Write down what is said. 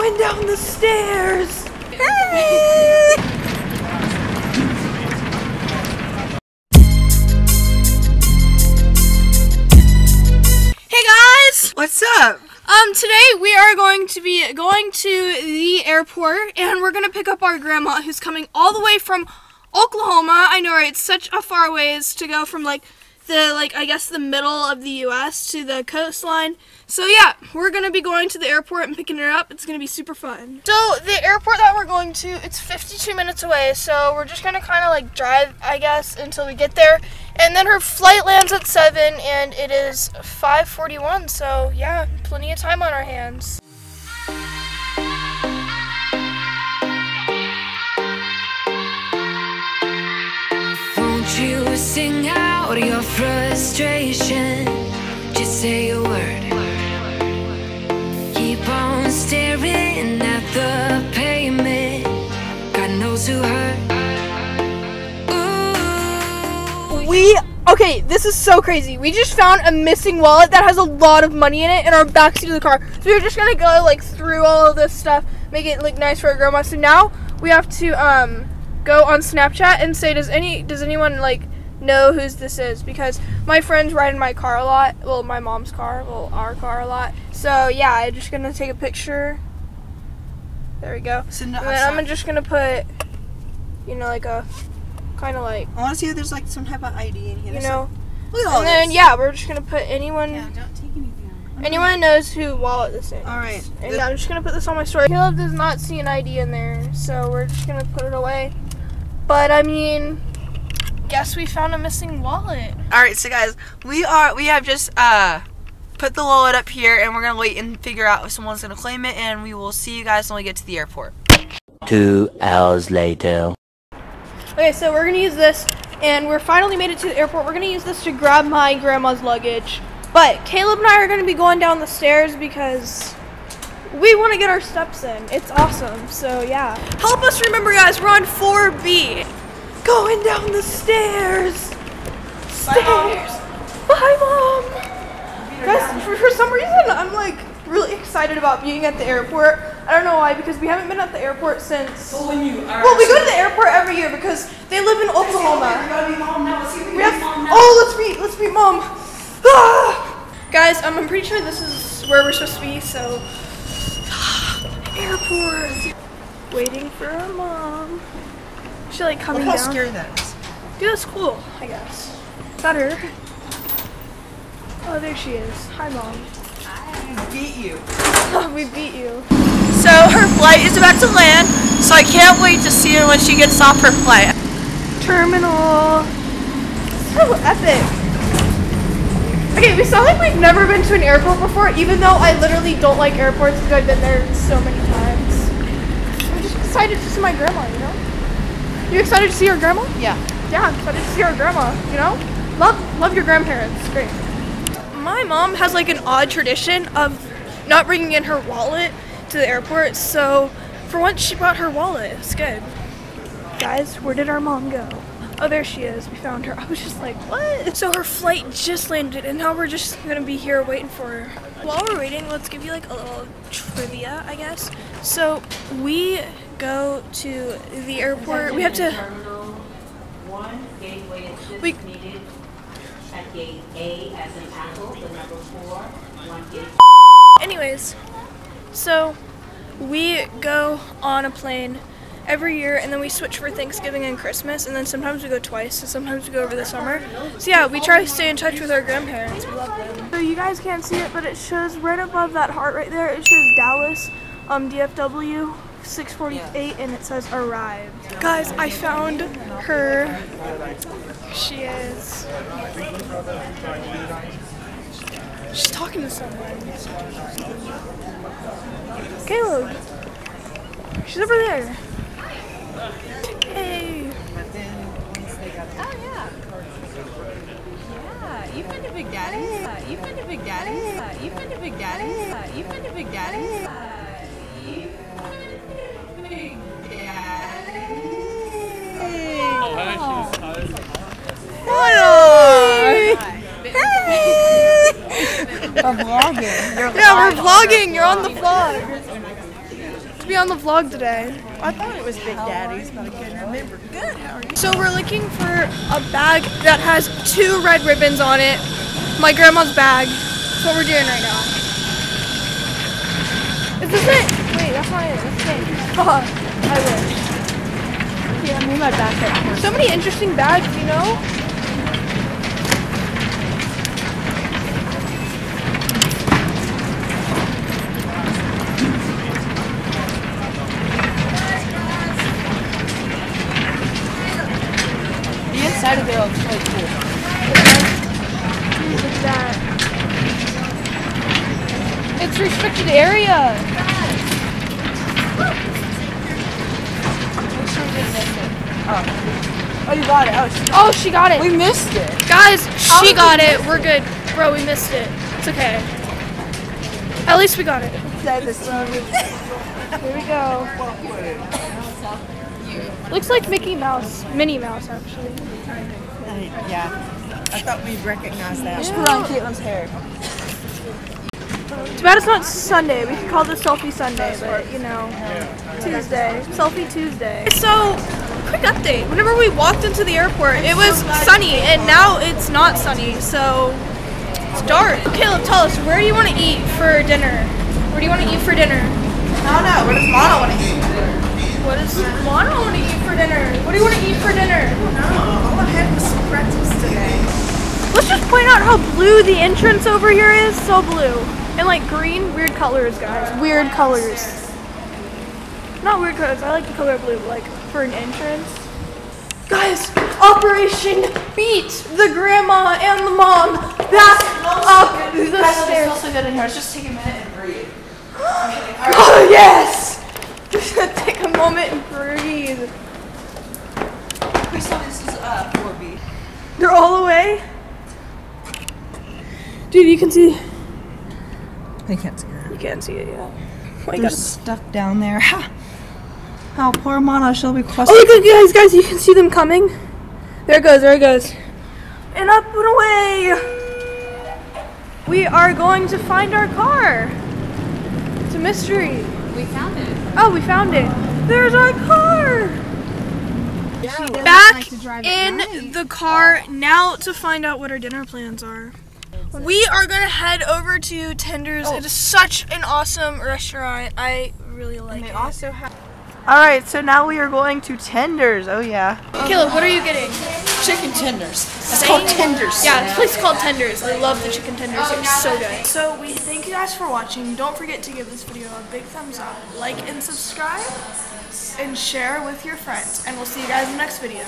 Going down the stairs. Hey! Hey guys! What's up? Um, today we are going to be going to the airport and we're gonna pick up our grandma who's coming all the way from Oklahoma. I know, right? It's such a far ways to go from like the like I guess the middle of the U.S. to the coastline. So yeah, we're gonna be going to the airport and picking her up. It's gonna be super fun. So the airport that we're going to, it's 52 minutes away. So we're just gonna kind of like drive, I guess, until we get there. And then her flight lands at seven, and it is 5:41. So yeah, plenty of time on our hands. Won't you sing out your frustration? Just say a word. Keep on staring at the pavement. God knows who hurt. Ooh. We okay, this is so crazy. We just found a missing wallet that has a lot of money in it in our backseat of the car. So we're just gonna go like through all of this stuff, make it look nice for our grandma. So now we have to um go on Snapchat and say does any does anyone like know whose this is because my friends ride in my car a lot. Well, my mom's car, well, our car a lot. So yeah, I'm just gonna take a picture. There we go. Send it And then I'm just gonna put, you know, like a kind of like I want to see if there's like some type of ID in here. you know. some- look at all And then this. yeah, we're just gonna put anyone Yeah, don't take anything out. anyone knows who wallet this is. All right. And I'm just gonna put this on my story. Caleb does not see an ID in there, so we're just gonna put it away. But I mean, guess we found a missing wallet. All right, so guys, we are we have just uh put the wallet up here, and we're gonna wait and figure out if someone's gonna claim it, and we will see you guys when we get to the airport. Two hours later. Okay, so we're gonna use this, and we're finally made it to the airport. We're gonna use this to grab my grandma's luggage. But Caleb and I are gonna be going down the stairs because we want to get our steps in. It's awesome. So yeah. Help us remember, guys. We're on 4B. Going down the stairs. Stairs. Bye, mom. Guys, for, for some reason, I'm like really excited about being at the airport. I don't know why, because we haven't been at the airport since. Well, we go to the airport every year because they live in Oklahoma. We have, oh, let's meet, let's meet mom. Ah! Guys, um, I'm pretty sure this is where we're supposed to be. So, airport. Waiting for our mom. She like coming Look how down. scary that is. Dude, that's cool, I guess. Better. Oh, there she is. Hi, mom. We beat you. we beat you. So her flight is about to land, so I can't wait to see her when she gets off her flight. Terminal. So epic. Okay, we sound like we've never been to an airport before, even though I literally don't like airports because I've been there so many times. I'm just excited to see my grandma, you know? You excited to see your grandma? Yeah. Yeah, I'm excited to see our grandma, you know? Love love your grandparents. Great. My mom has like an odd tradition of not bringing in her wallet to the airport, so for once she brought her wallet. It's good. Guys, where did our mom go? Oh, there she is. We found her. I was just like, what? So her flight just landed, and now we're just gonna be here waiting for her. While we're waiting, let's give you like a little trivia, I guess. So we go to the airport. We have to. One, gateway assist We- needed at gate A as in apple, the number four, one gate. Anyways, so we go on a plane every year and then we switch for Thanksgiving and Christmas and then sometimes we go twice and sometimes we go over the summer. So yeah, we try to stay in touch with our grandparents. We love them. So you guys can't see it, but it shows right above that heart right there, it shows Dallas, um, DFW. 648 and it says arrived. Guys, I found her. She is. She's talking to someone. Caleb. She's over there. Hey. Oh yeah. Yeah, you've been to Big Daddy's. Uh, you've been to Big Daddy's. Uh, you've been to Big Daddy's. Uh, you've been to Big Daddy's. Uh, you've We're vlogging. Yeah, we're vlogging. You're on the vlog. To be on the vlog today. I thought it was Big Daddy's, but I couldn't remember. Good, how are you? So we're looking for a bag that has two red ribbons on it. My grandma's bag. That's what we're doing right now. Is this it? Wait, that's not it. That's it. Oh, I wish. Yeah, move my back up. So many interesting bags, you know? The inside of it looks really cool. Look at that. It's restricted area. Oh, you got it. Oh, sh- Oh, she got it. we missed it. Guys, she got it. We're good. Bro, we missed it. It's okay. At least we got it. Say this to me. Here we go. Looks like Mickey Mouse. Minnie Mouse, actually. Yeah. I thought we'd recognize that. Just put on Kaitlyn's hair. Too bad it's not Sunday. We could call this Selfie Sunday, but you know, Tuesday. Selfie Tuesday. So, quick update. Whenever we walked into the airport, it was sunny, and now it's not sunny, so it's dark. Caleb, tell us, where do you want to eat for dinner? Where do you want to eat for dinner? I don't know. Where does Mono want to eat? What does Mono want to eat for dinner? What do you want to eat for dinner? I want to have some pretzels today. Let's just point out how blue the entrance over here is. So blue. And like green, weird colors, guys. Weird colors. Not weird colors. I like the color blue, like for an entrance. Guys, Operation Beat the grandma and the mom back up the stairs. also good in here. Let's just take a minute and breathe. Oh yes! Just gonna take a moment and breathe. Please tell me this is uh, 4B. They're all the way. Dude, you can see. I can't see that. You can't see it yet. Oh my They're God. stuck down there. How poor Mono shall be Oh, questioned. look guys, guys, you can see them coming. There it goes, there it goes. And up and away. We are going to find our car. It's a mystery. We found it. Oh, we found it. There's our car. Yeah, Back in the car now to find out what our dinner plans are. We are gonna head over to Tenders. Oh. It is such an awesome restaurant. I really like it. also have. All right, so now we are going to Tenders. Oh yeah. Caleb, what are you getting? Chicken tenders. It's called tenders. Yeah, this place is called Tenders. I love the chicken tenders. They're so good. So we thank you guys for watching. Don't forget to give this video a big thumbs up, like and subscribe, and share with your friends. And we'll see you guys in the next video.